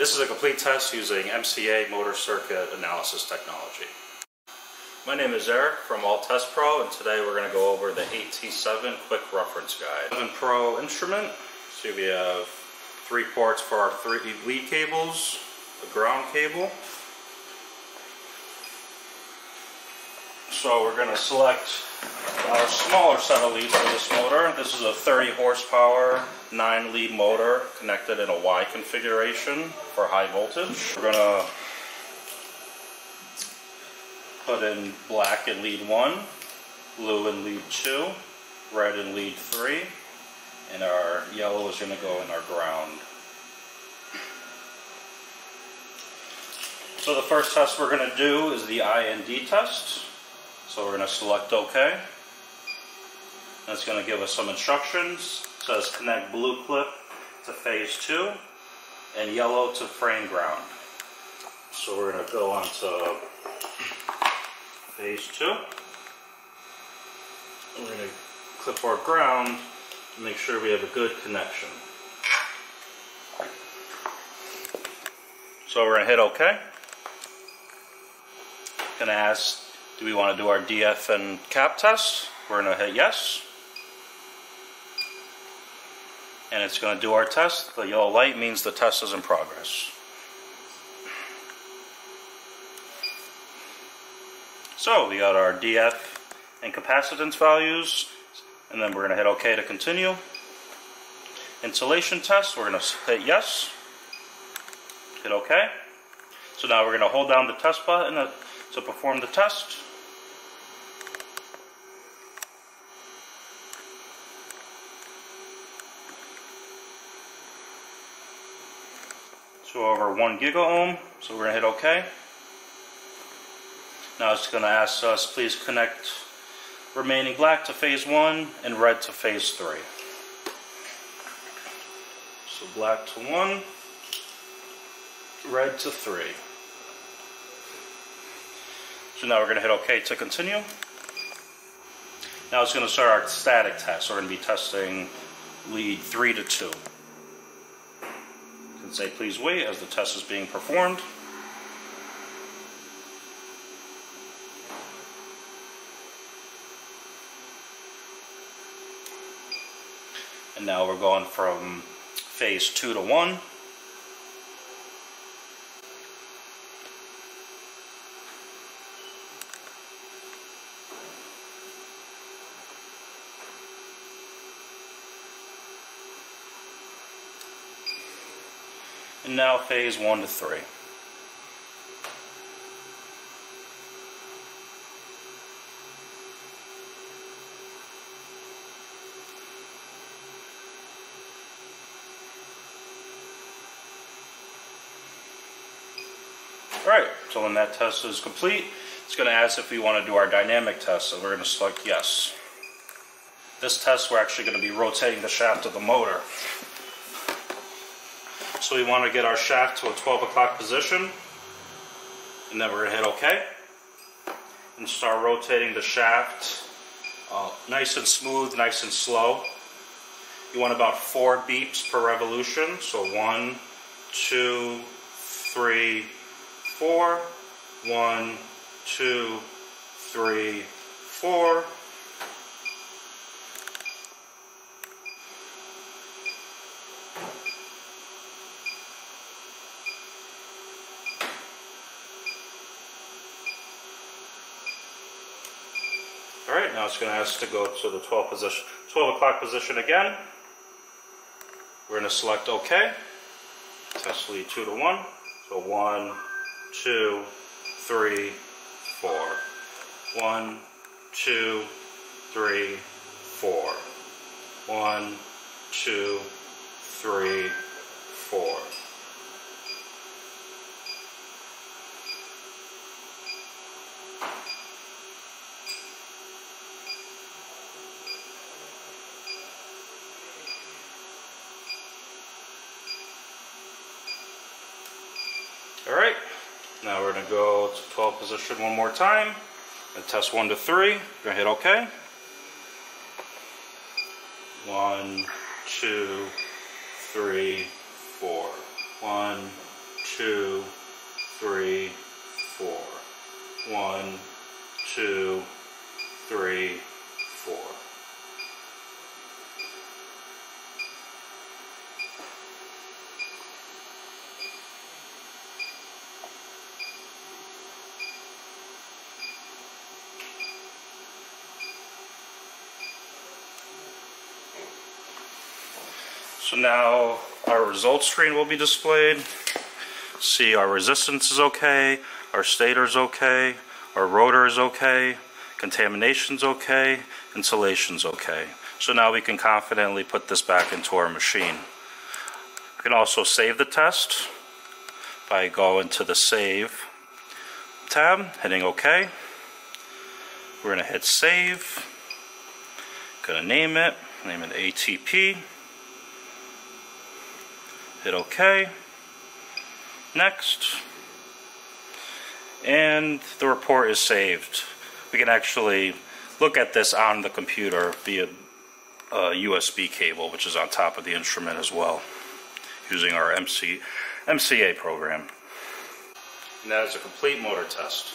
This is a complete test using MCA motor circuit analysis technology. My name is Eric from All Test Pro and today we're going to go over the AT7 Quick Reference Guide. 7 Pro instrument, see we have three ports for our three lead cables, a ground cable. So we're going to select our smaller set of leads for this motor. This is a 30 horsepower 9 lead motor connected in a Y configuration for high voltage. We're going to put in black in lead 1, blue in lead 2, red in lead 3, and our yellow is going to go in our ground. So the first test we're going to do is the IND test. So we're going to select OK. That's going to give us some instructions. It says connect blue clip to phase 2 and yellow to frame ground. So we're going to go on to phase 2. We're going to clip our ground to make sure we have a good connection. So we're going to hit OK. Going to ask, do we want to do our DF and cap test? We're going to hit yes. And it's going to do our test. The yellow light means the test is in progress. So we got our DF and capacitance values, and then we're going to hit OK to continue. Insulation test, we're going to hit yes, hit OK. So now we're going to hold down the test button uh, to perform the test. So over 1 gigaohm, so we're going to hit OK. Now it's going to ask us, please connect remaining black to phase 1 and red to phase 3. So black to 1, red to 3. So now we're going to hit OK to continue. Now it's going to start our static test. We're going to be testing lead 3 to 2 and say please wait as the test is being performed. And now we're going from phase 2 to 1. And now phase 1 to 3. Alright, so when that test is complete, it's going to ask if we want to do our dynamic test, so we're going to select yes. This test, we're actually going to be rotating the shaft of the motor. So we want to get our shaft to a 12 o'clock position. And then we're going to hit OK. And start rotating the shaft uh, nice and smooth, nice and slow. You want about four beeps per revolution. So one, two, three, four. One, two, three, four. All right, now it's going to ask to go to the 12 position, 12 o'clock position again. We're going to select OK. Test lead 2 to 1. So 1, 2, 3, 4. 1, 2, 3, 4. 1, 2, 3, 4. All right, now we're gonna go to 12 position one more time and test one to three. We're gonna hit okay. One, two, three, four. One, two, three, four. One, two, three, four. So now our results screen will be displayed. See our resistance is okay, our stator is okay, our rotor is okay, contamination's okay, insulation's okay. So now we can confidently put this back into our machine. We can also save the test by going to the Save tab, hitting OK. We're going to hit Save. Going to name it, name it ATP. Hit OK. Next. And the report is saved. We can actually look at this on the computer via uh, a USB cable, which is on top of the instrument as well, using our MC, MCA program. And that is a complete motor test.